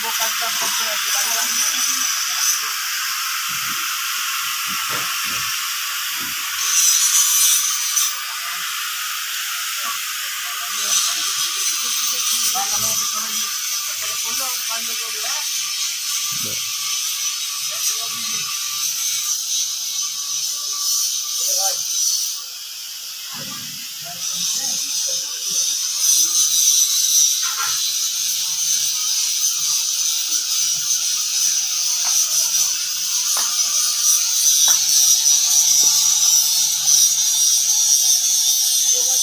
bukan bang populasi Bangla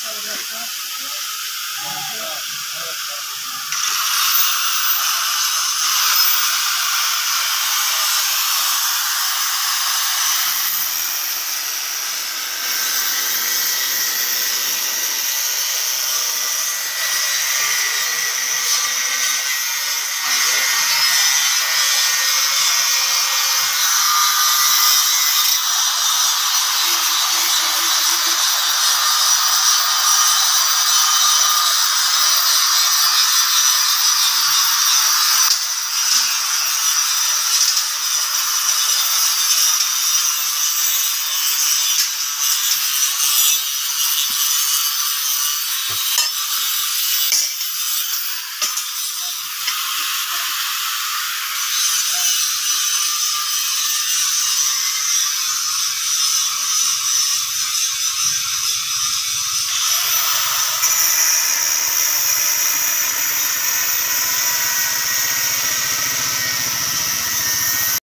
Thank you.